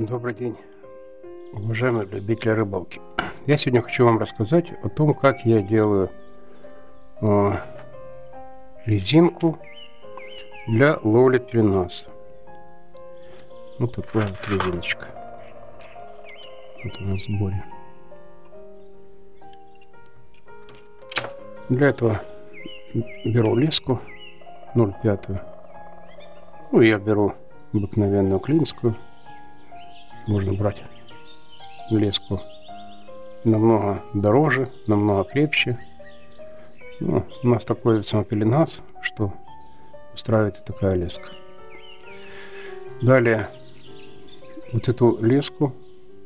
Добрый день, уважаемые любители рыбалки. Я сегодня хочу вам рассказать о том, как я делаю э, резинку для ловли переноса. Вот такая вот резиночка. Вот она в сборе. Для этого беру леску 0,5. Ну, я беру обыкновенную клинскую. Можно брать леску намного дороже, намного крепче. Ну, у нас такой самопеленгаз, что устраивает такая леска. Далее вот эту леску,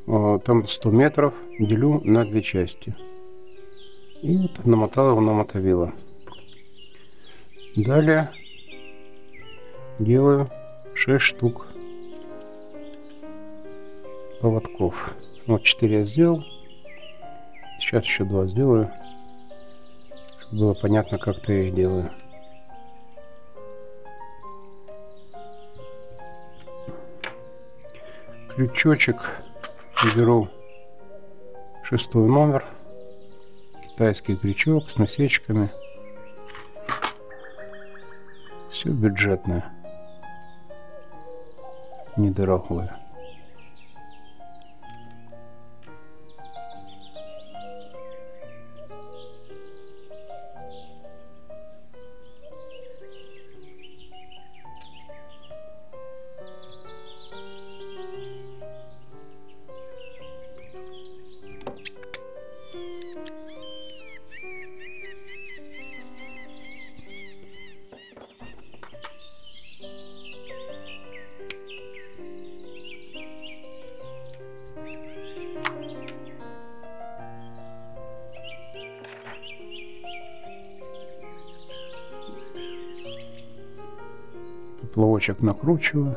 а, там 100 метров, делю на две части. И вот намотал его на мотовило. Далее делаю 6 штук поводков. Вот 4 я сделал. Сейчас еще 2 сделаю. Чтобы было понятно, как-то я их делаю. Крючочек беру шестой номер. Китайский крючок с насечками. Все бюджетное. Недорогое. Плавочек накручиваю.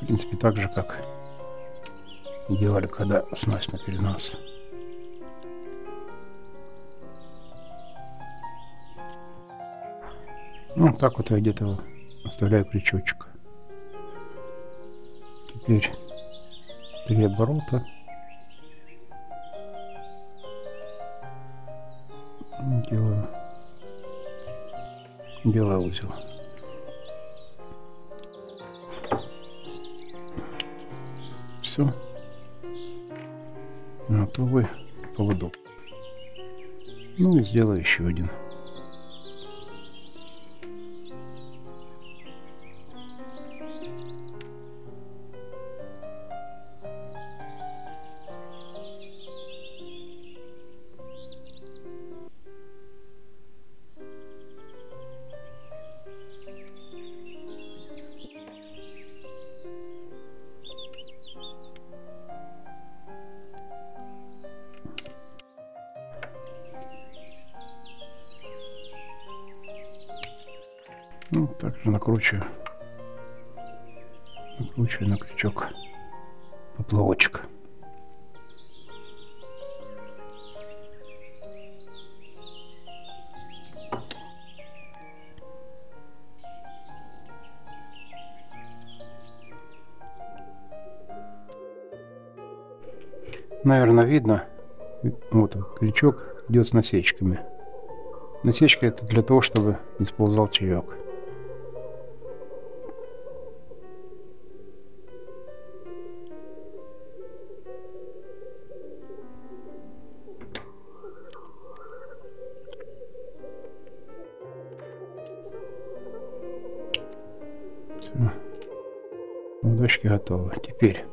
В принципе, так же, как делали, когда снасть на перенос. Ну, так вот я где-то оставляю крючочек. Теперь три оборота. Делаю белый узел. Все. Готовый поводок. Ну и сделаю еще один. Ну, также накручиваю. Накручиваю на крючок поплавочек. Наверное, видно. Вот крючок идет с насечками. Насечка это для того, чтобы не сползал червяк. Готовы. Теперь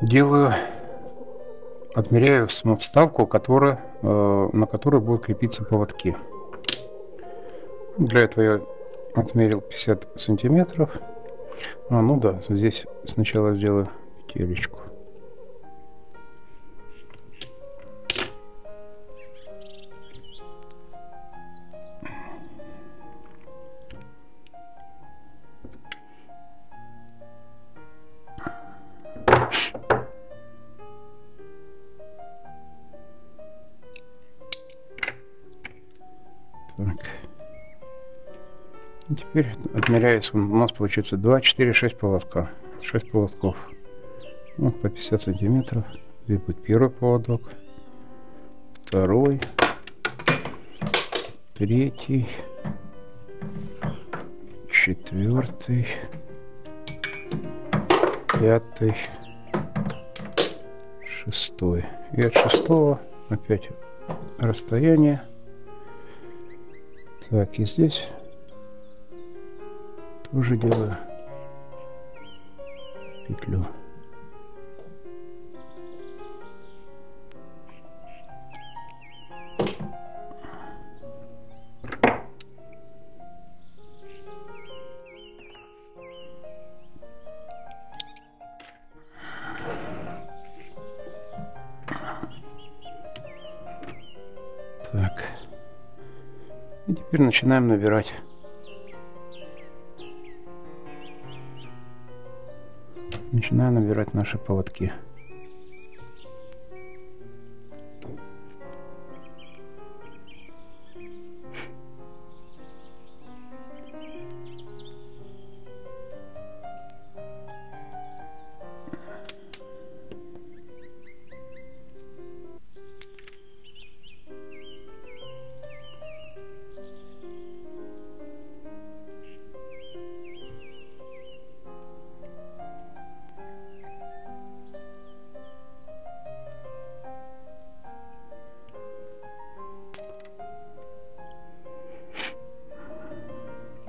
делаю, отмеряю вставку, которая, э, на которой будут крепиться поводки. Для этого я отмерил 50 сантиметров. А, ну да, здесь сначала сделаю петелечку. Теперь отмеряется, у нас получится 2, 4, 6 поводка. 6 поводков. Вот по 50 сантиметров. Здесь будет первый поводок, второй, третий, четвертый, пятый, шестой. И от шестого опять расстояние. Так, и здесь тоже делаю петлю. Так. И теперь начинаем набирать. Начинаем набирать наши поводки.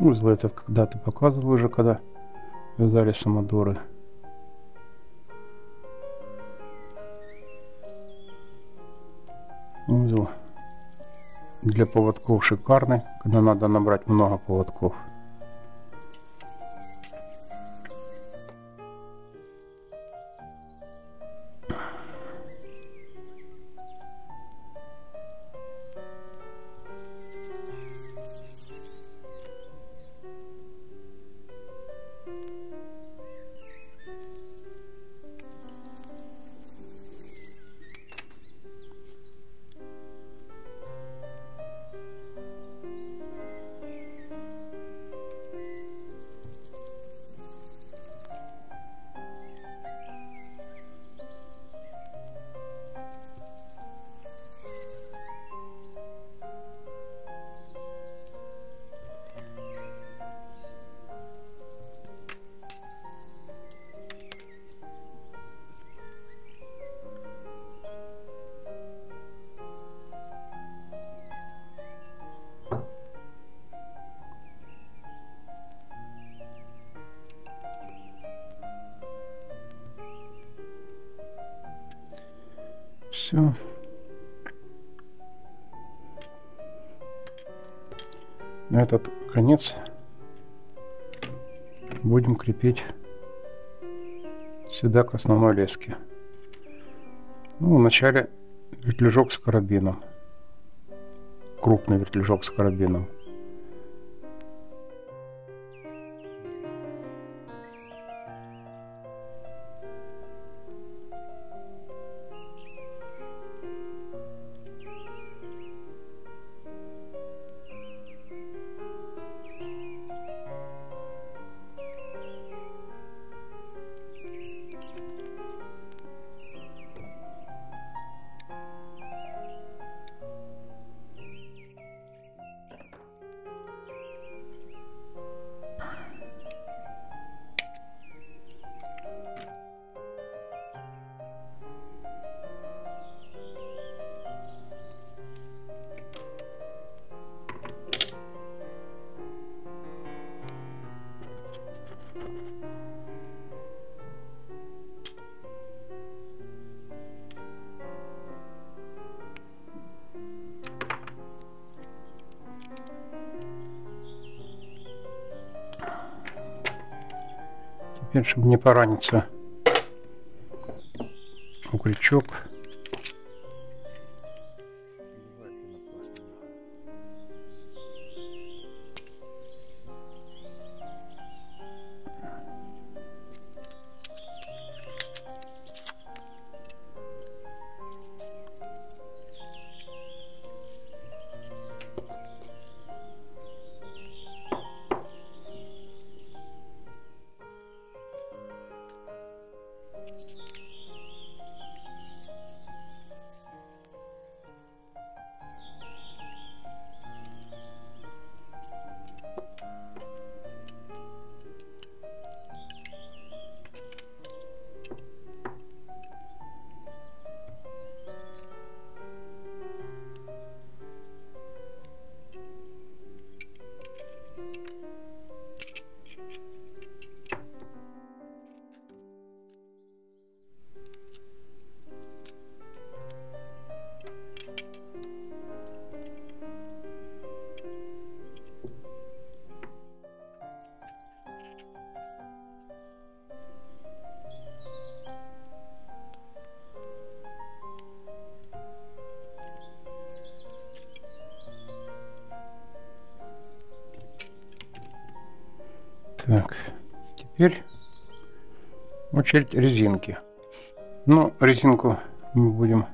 Узел этот когда-то показывал уже, когда вязали самодоры. Узел для поводков шикарный, когда надо набрать много поводков. Все. На этот конец будем крепить сюда к основной леске. Ну, вначале вертлюжок с карабином. Крупный вертлюжок с карабином. Теперь, чтобы не пораниться. У Так, теперь очередь резинки. Ну, резинку мы будем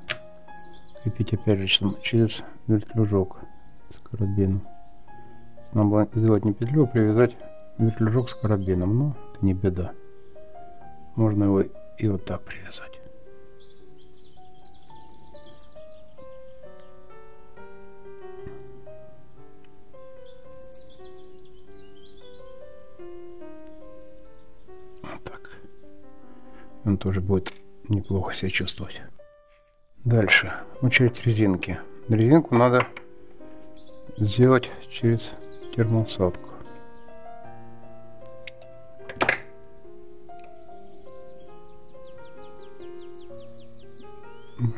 крепить опять же через вертлюжок с карабином. Нам было сделать не петлю, а привязать вертлюжок с карабином. Но это не беда. Можно его и вот так привязать. Он тоже будет неплохо себя чувствовать. Дальше. Очередь резинки. Резинку надо сделать через термоусадку.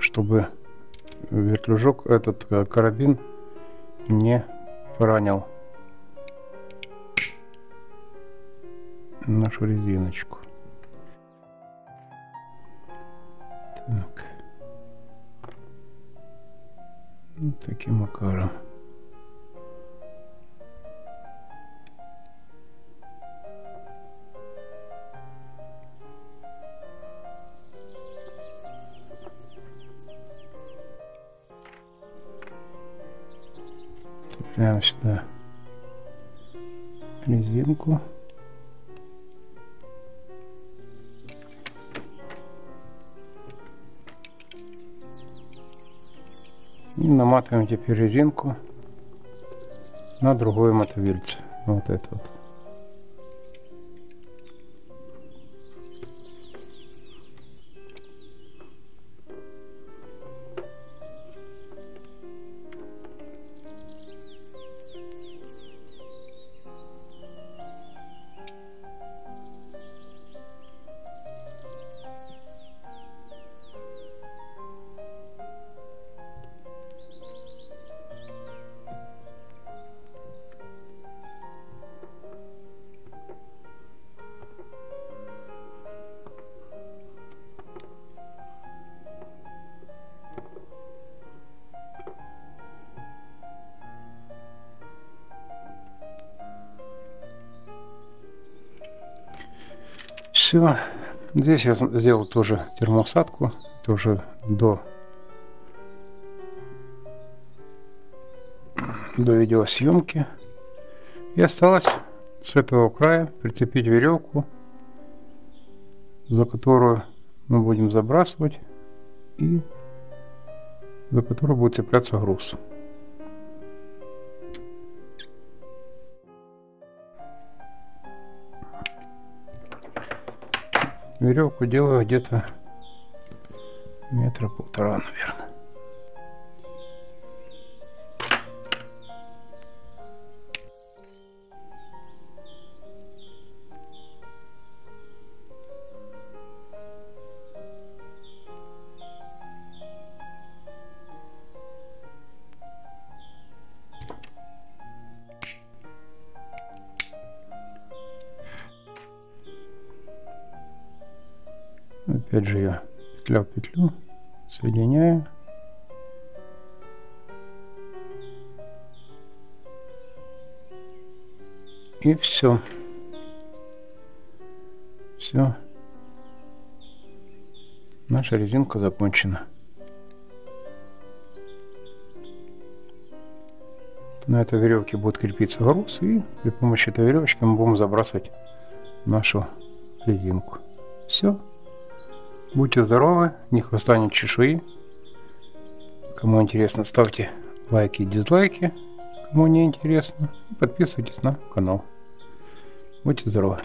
Чтобы вертлюжок, этот э, карабин не поранил нашу резиночку. Так. Вот таким макаром. Цепляем сюда резинку. И наматываем теперь резинку на другое мотовильце. Вот это вот. Все. Здесь я сделал тоже термоусадку, тоже до, до видеосъемки. И осталось с этого края прицепить веревку, за которую мы будем забрасывать и за которую будет цепляться груз. Веревку делаю где-то метра полтора, наверное. Опять же я петля в петлю соединяю. И все. Все. Наша резинка закончена. На этой веревке будет крепиться груз, и при помощи этой веревочки мы будем забрасывать нашу резинку. Все. Будьте здоровы, ни хвоста, ни чешуи. Кому интересно, ставьте лайки и дизлайки. Кому не интересно, подписывайтесь на канал. Будьте здоровы.